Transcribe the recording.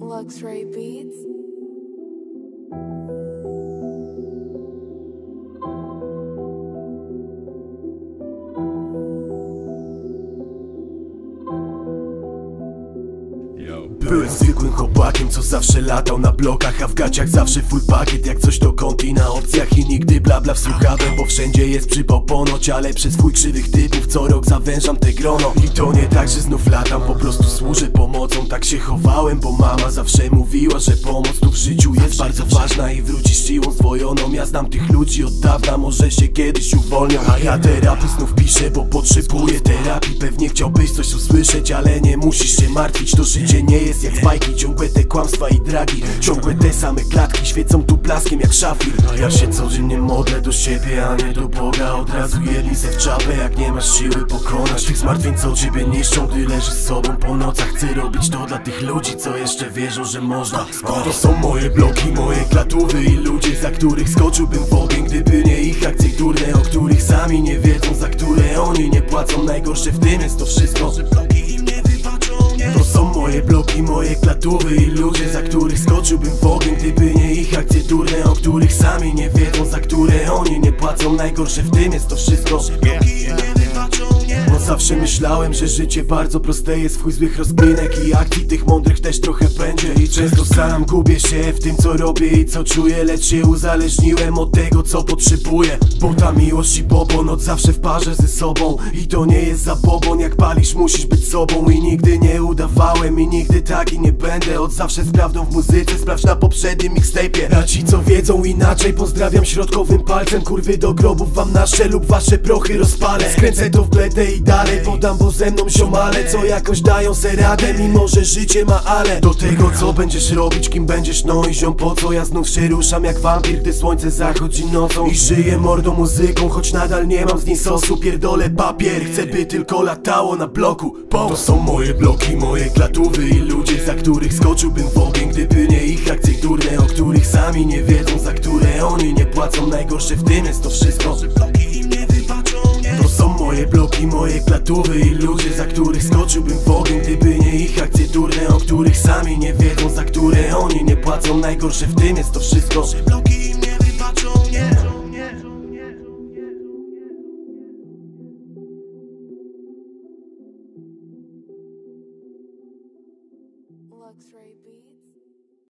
Luxray Beats. Byłem zwykłym chłopakiem, co zawsze latał na blokach A w gaciach zawsze full pakiet, jak coś to konti na opcjach I nigdy bla bla w słuchawę, bo wszędzie jest przypał ponoć Ale przez twój krzywych typów co rok zawężam te grono. I to nie tak, że znów latam, po prostu służę pomocą Tak się chowałem, bo mama zawsze mówiła, że pomoc tu w życiu jest bardzo ważna I wrócisz siłą zdwojoną, ja znam tych ludzi od dawna Może się kiedyś uwolnią, a ja terapii znów piszę, bo potrzebuję terapii. Pewnie chciałbyś coś usłyszeć, ale nie musisz się martwić To życie nie jest jak bajki, ciągłe te kłamstwa i dragi. Ciągłe te same klatki, świecą tu blaskiem jak szafir A ja się codziennie modlę do siebie, a nie do Boga. Od razu jedli se w czapę, jak nie masz siły pokonać Tych zmartwień, co ciebie niszczą, gdy leżysz z sobą po nocach Chcę robić to dla tych ludzi, co jeszcze wierzą, że można. To są moje bloki, moje klatówy i ludzie, za których skoczyłbym w ogień Gdyby nie ich akcje durne, o których sami nie wiedzą Za które oni nie płacą, najgorsze w tym jest to wszystko. To są moje bloki, moje klatówy i ludzie, za których skoczyłbym w ogień Gdyby nie ich akcje durne, o których sami nie wiedzą Za które oni nie płacą, najgorsze w tym jest to wszystko bo zawsze myślałem, że życie bardzo proste jest w chuj złych rozkminek I akcji tych mądrych też trochę będzie często sam gubię się w tym co robię i co czuję Lecz się uzależniłem od tego co potrzebuję. Bo ta miłość i bobon od zawsze w parze ze sobą. I to nie jest zabobon, jak palisz musisz być sobą. I nigdy nie udawałem i nigdy taki nie będę. Od zawsze z prawdą w muzyce, sprawdź na poprzednim mixtape'ie. A ci co wiedzą inaczej, pozdrawiam środkowym palcem. Kurwy do grobów wam nasze lub wasze prochy rozpalę. Skręcę to w pledę i dalej podam, bo ze mną ziomale Co jakoś dają se radę, mimo że życie ma ale Do tego co będziesz robić, kim będziesz, no i ziom po co Ja znów się ruszam jak wampir, gdy słońce zachodzi nocą I żyję mordą muzyką, choć nadal nie mam z niej sosu Pierdolę papier, chcę by tylko latało na bloku. Bo to są moje bloki, moje klatówy i ludzie Za których skoczyłbym w ogień, gdyby nie ich akcje durne O których sami nie wiedzą, za które oni nie płacą. Najgorsze w tym jest to wszystko są moje bloki, moje klatówy i ludzie, za których skoczyłbym w ogień Gdyby nie ich akcje durne, o których sami nie wiedzą Za które oni nie płacą, najgorsze w tym jest to wszystko Że bloki im nie wybaczą, nie. Luxray Beats